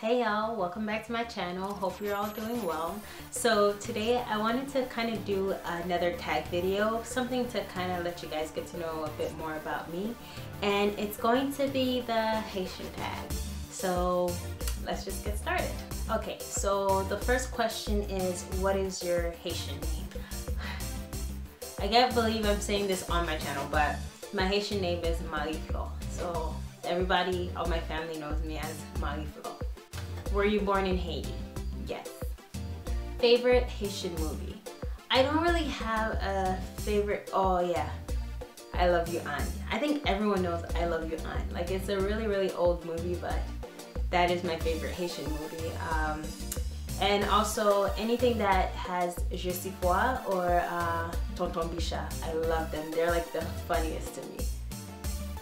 Hey y'all, welcome back to my channel. Hope you're all doing well. So today I wanted to kind of do another tag video, something to kind of let you guys get to know a bit more about me. And it's going to be the Haitian tag. So let's just get started. Okay, so the first question is, what is your Haitian name? I can't believe I'm saying this on my channel, but my Haitian name is Marie Flo. So everybody, all my family knows me as Marie Flo. Were you born in Haiti? Yes. Favorite Haitian movie? I don't really have a favorite, oh yeah, I Love You Anne. I think everyone knows I Love You Anne. Like it's a really, really old movie, but that is my favorite Haitian movie. Um, and also anything that has Jesifra or uh, Tonton Bicha. I love them. They're like the funniest to me.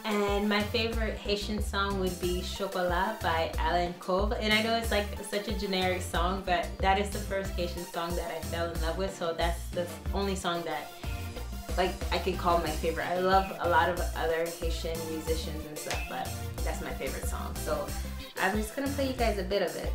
And my favorite Haitian song would be Chocolat by Alan Cove. And I know it's like such a generic song, but that is the first Haitian song that I fell in love with. So that's the only song that like I could call my favorite. I love a lot of other Haitian musicians and stuff, but that's my favorite song. So I'm just gonna play you guys a bit of it.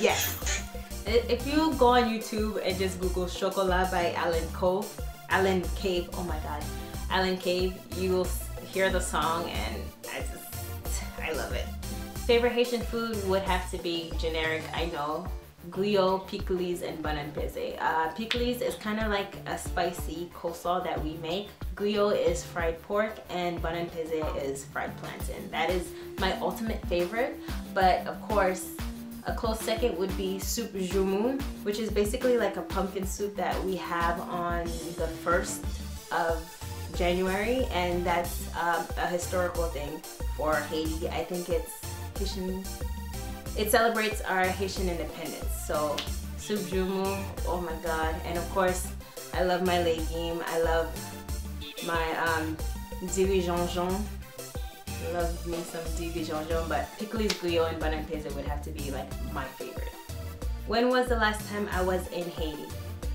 Yes. If you go on YouTube and just Google Chocolat by Alan Cove, Alain Cave, oh my god, Alan Cave, you will hear the song and I just, I love it. Favorite Haitian food would have to be generic, I know. Griot, piklese, and banan peze. Uh, piklese is kind of like a spicy coleslaw that we make. Griot is fried pork and banan peze is fried plantain. That is my ultimate favorite, but of course, a close second would be soup joumou, which is basically like a pumpkin soup that we have on the 1st of January and that's um, a historical thing for Haiti. I think it's Haitian, it celebrates our Haitian independence. So soup joumou, oh my god. And of course, I love my legume. I love my um, dirigeon love me some dirigeon, but piklese, griot, and banan peze would have to be like my favorite. When was the last time I was in Haiti?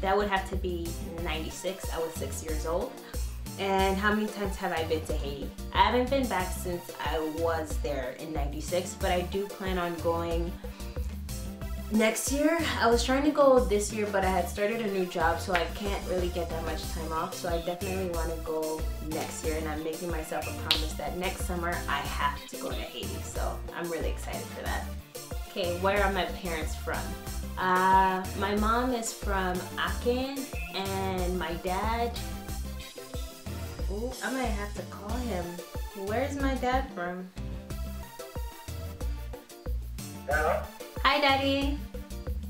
That would have to be 96. I was six years old. And how many times have I been to Haiti? I haven't been back since I was there in 96, but I do plan on going next year. I was trying to go this year, but I had started a new job, so I can't really get that much time off. So I definitely want to go next year, and I'm making myself a promise that next summer I have to go to Haiti. So I'm really excited for that. Okay, where are my parents from? Uh, my mom is from Aquin, and my dad, oh, I might have to call him. Where's my dad from? Hello? Hi, Daddy.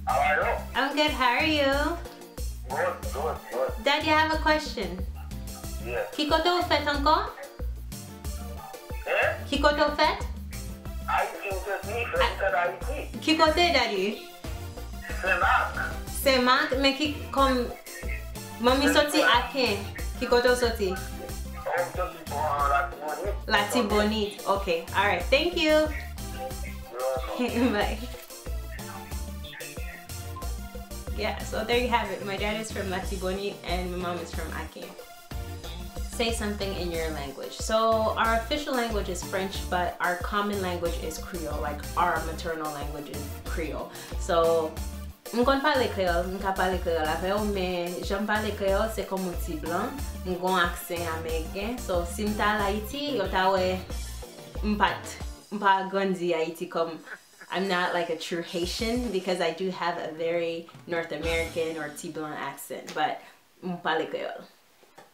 How are you? I'm good. How are you? Good, good, good. Daddy, I have a question. Yeah. Qui kote ou fèt ankon? Eh? Qui kote ou fèt? Haïti, c'est qui? Qui kote, Daddy? C'est Marc. Se mak, men ki kom... Mami soti aken. Ki kote ou soti? On te dit pour la Tibonite. La Tibonite. Okay, alright. Thank you. Bye. yeah, so there you have it. My dad is from Latiboni and my mom is from Akin. Say something in your language. So our official language is French, but our common language is Creole. Like our maternal language is Creole. So Mwen kon pale kreol, mwen ka pale kreol aveyo, men jen pale kreol se kom mwen ti blan, mwen kon aksen Ameriken. So, si mta la iti, yo ta we mpat, mpa gondi ya iti kom I'm not like a true Haitian because I do have a very North American or T-Blanc accent, but.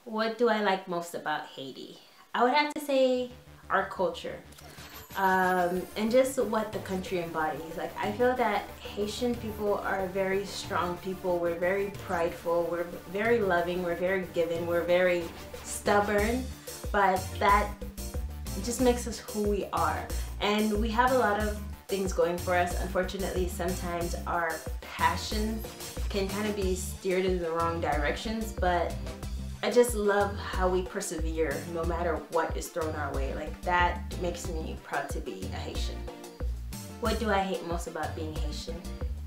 What do I like most about Haiti? I would have to say our culture um, and just what the country embodies. Like I feel that Haitian people are very strong people. We're very prideful. We're very loving. We're very giving. We're very stubborn, but that just makes us who we are. And we have a lot of things going for us. Unfortunately, sometimes our passion can kind of be steered in the wrong directions, but I just love how we persevere no matter what is thrown our way. Like that makes me proud to be a Haitian. What do I hate most about being Haitian?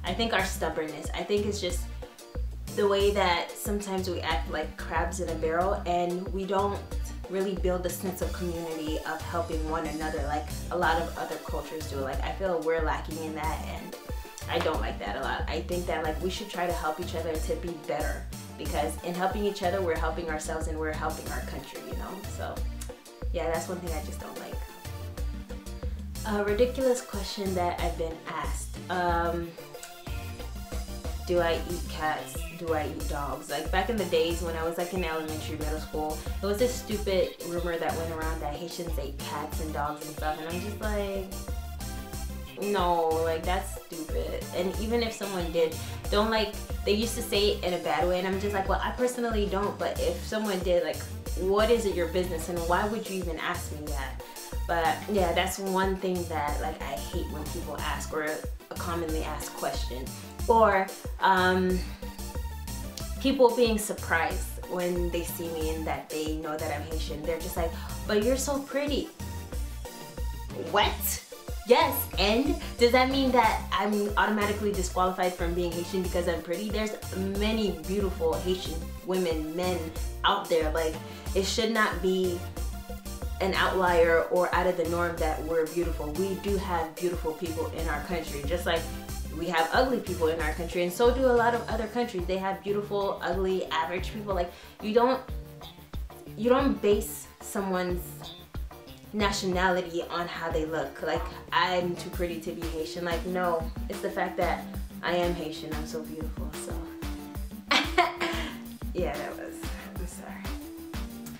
I think our stubbornness. I think it's just the way that sometimes we act like crabs in a barrel and we don't really build a sense of community of helping one another like a lot of other cultures do. Like I feel we're lacking in that and I don't like that a lot. I think that like we should try to help each other to be better because in helping each other we're helping ourselves and we're helping our country, you know? So yeah, that's one thing I just don't like. A ridiculous question that I've been asked. Um, do I eat cats? Do I eat dogs? Like back in the days when I was like in elementary, middle school, there was this stupid rumor that went around that Haitians ate cats and dogs and stuff, and I'm just like, no, like that's stupid. And even if someone did, don't like, they used to say it in a bad way, and I'm just like, well, I personally don't, but if someone did, like, what is it your business, and why would you even ask me that? But yeah, that's one thing that like I hate when people ask or a commonly asked question or um, people being surprised when they see me and that they know that I'm Haitian. They're just like, but you're so pretty. What? Yes, and does that mean that I'm automatically disqualified from being Haitian because I'm pretty? There's many beautiful Haitian women, men out there. Like, it should not be an outlier or out of the norm that we're beautiful. We do have beautiful people in our country, just like we have ugly people in our country and so do a lot of other countries. They have beautiful ugly average people. Like you don't you don't base someone's nationality on how they look. Like i'm too pretty to be haitian. Like no it's the fact that i am haitian. I'm so beautiful so. Yeah that was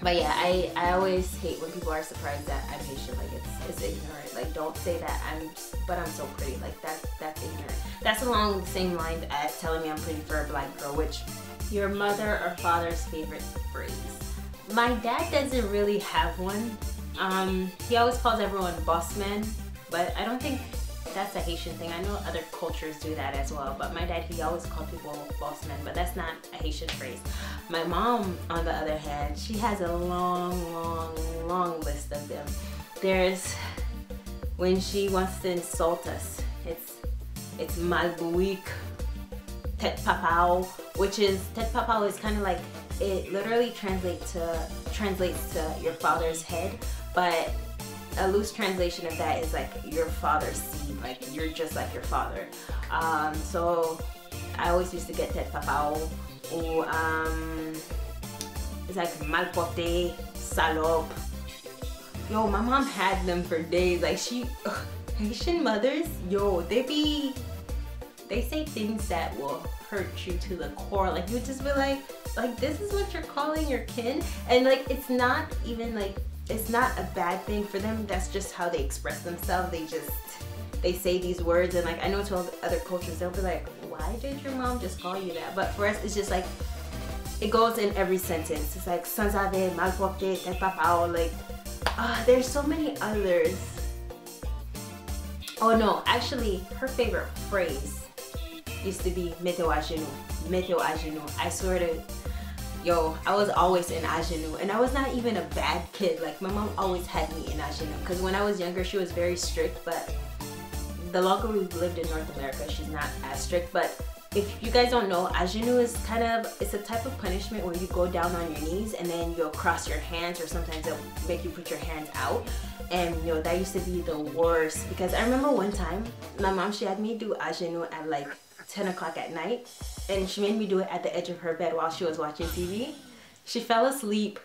but yeah i i always hate when people are surprised that i'm haitian like it's it's ignorant like don't say that i'm but i'm so pretty like that that's ignorant that's along the same line as telling me I'm pretty for a black girl, which your mother or father's favorite phrase. My dad doesn't really have one. Um, he always calls everyone boss man, but I don't think that's a Haitian thing. I know other cultures do that as well, but my dad, he always called people boss men, but that's not a Haitian phrase. My mom, on the other hand, she has a long, long, long list of them. There's when she wants to insult us, it's it's Malbuik Tet Papao, which is Tet Papao is kind of like it literally translates to translates to your father's head, but a loose translation of that is like your father's seed, like you're just like your father. Um, so I always used to get Tet Papao, or um, it's like Malpote, Salop. Yo, my mom had them for days. Like she, ugh, Haitian mothers, yo, they be they say things that will hurt you to the core. Like you just be like, like this is what you're calling your kin, and like it's not even like it's not a bad thing for them. That's just how they express themselves. They just they say these words, and like I know to other cultures, they'll be like, why did your mom just call you that? But for us, it's just like it goes in every sentence. It's like sanzade, malpoke, papao, like uh, there's so many others. Oh no, actually, her favorite phrase used to be Meteo Agenu. Meteo Agenu. I swear to yo, I was always in Agenu and I was not even a bad kid. Like my mom always had me in Agenu because when I was younger she was very strict but the longer we've lived in North America she's not as strict but if you guys don't know, ajinu is kind of, it's a type of punishment where you go down on your knees and then you'll cross your hands or sometimes they'll make you put your hands out. And you know, that used to be the worst because I remember one time, my mom, she had me do ajinu at like 10 o'clock at night and she made me do it at the edge of her bed while she was watching TV. She fell asleep.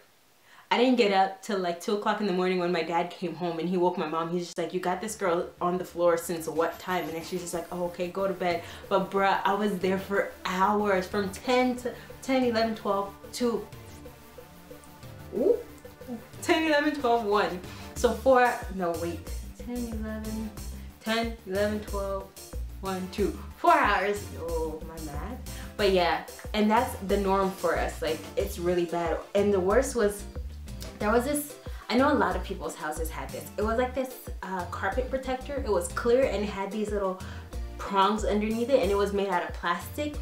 I didn't get up till like 2 o'clock in the morning when my dad came home and he woke my mom. He's just like, you got this girl on the floor since what time? And then she's just like, oh, okay, go to bed. But bruh, I was there for hours from 10 to 10, 11, 12 to ooh, 10, 11, 12, 1. So four, no wait, 10, 11, 10, 11, 12, one, two, four hours. Oh, my math. But yeah, and that's the norm for us. Like, it's really bad. And the worst was there was this I know a lot of people's houses had this. It was like this uh, carpet protector. It was clear and it had these little prongs underneath it and it was made out of plastic.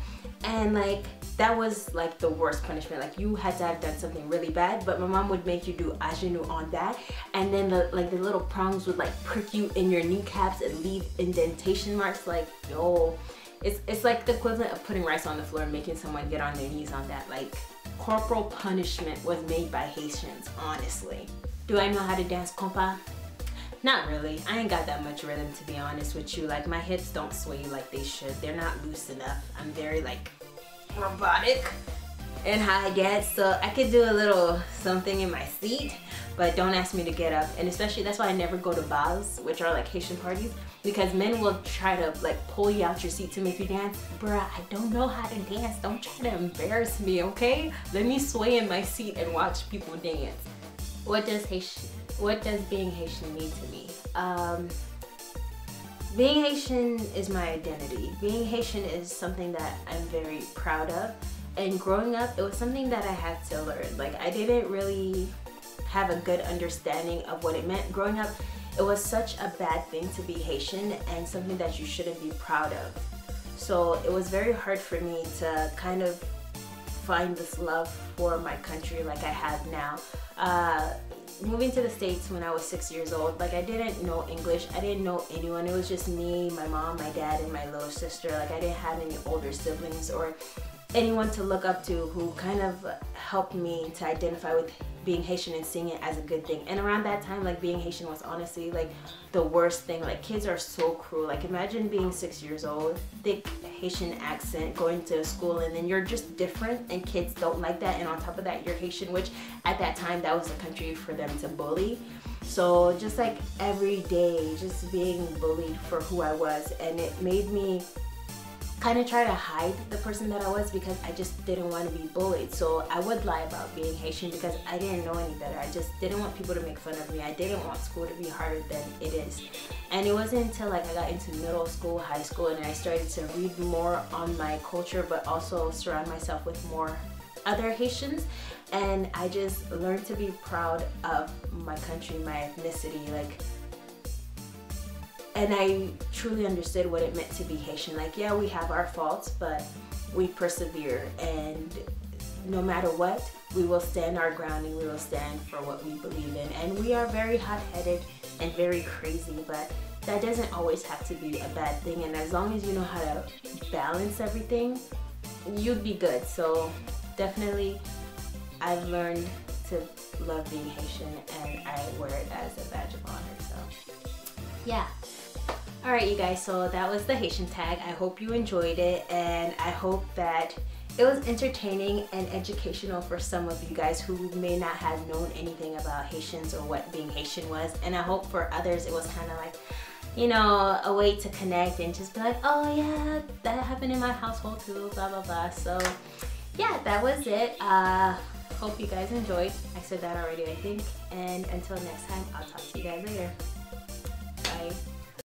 And like that was like the worst punishment. Like you had to have done something really bad, but my mom would make you do ingenue on that. And then the like the little prongs would like prick you in your kneecaps and leave indentation marks. Like, yo, it's, it's like the equivalent of putting rice on the floor and making someone get on their knees on that. Like corporal punishment was made by Haitians, honestly. Do I know how to dance kompa? Not really. I ain't got that much rhythm to be honest with you. Like my hips don't sway like they should. They're not loose enough. I'm very like robotic and I get. So I could do a little something in my seat, but don't ask me to get up. And especially that's why I never go to bals, which are like Haitian parties, because men will try to like pull you out your seat to make you dance. Bruh, I don't know how to dance. Don't try to embarrass me, okay? Let me sway in my seat and watch people dance. What does Haitian, what does being Haitian mean to me? Um, being Haitian is my identity. Being Haitian is something that I'm very proud of. And growing up, it was something that I had to learn. Like I didn't really have a good understanding of what it meant. Growing up, it was such a bad thing to be Haitian and something that you shouldn't be proud of. So it was very hard for me to kind of find this love for my country like I have now. Uh, moving to the States when I was six years old, like I didn't know English. I didn't know anyone. It was just me, my mom, my dad, and my little sister. Like I didn't have any older siblings or anyone to look up to who kind of helped me to identify with being Haitian and seeing it as a good thing. And around that time, like being Haitian was honestly like the worst thing. Like kids are so cruel. Like imagine being six years old, thick Haitian accent, going to school and then you're just different and kids don't like that. And on top of that, you're Haitian, which at that time, that was a country for them to bully. So just like every day, just being bullied for who I was. And it made me kind of try to hide the person that I was because I just didn't want to be bullied. So I would lie about being Haitian because I didn't know any better. I just didn't want people to make fun of me. I didn't want school to be harder than it is. And it wasn't until like I got into middle school, high school, and I started to read more on my culture, but also surround myself with more other Haitians and I just learned to be proud of my country, my ethnicity, like and I truly understood what it meant to be Haitian. Like, yeah, we have our faults, but we persevere, and no matter what, we will stand our ground and we will stand for what we believe in. And we are very hot-headed and very crazy, but that doesn't always have to be a bad thing. And as long as you know how to balance everything, you'd be good. So definitely, I've learned to love being Haitian, and I wear it as a badge of honor. So, yeah. Alright you guys, so that was the Haitian tag. I hope you enjoyed it and I hope that it was entertaining and educational for some of you guys who may not have known anything about Haitians or what being Haitian was. And I hope for others it was kind of like, you know, a way to connect and just be like, oh yeah, that happened in my household too, blah, blah, blah. So yeah, that was it. Uh, hope you guys enjoyed. I said that already, I think. And until next time, I'll talk to you guys later. Bye.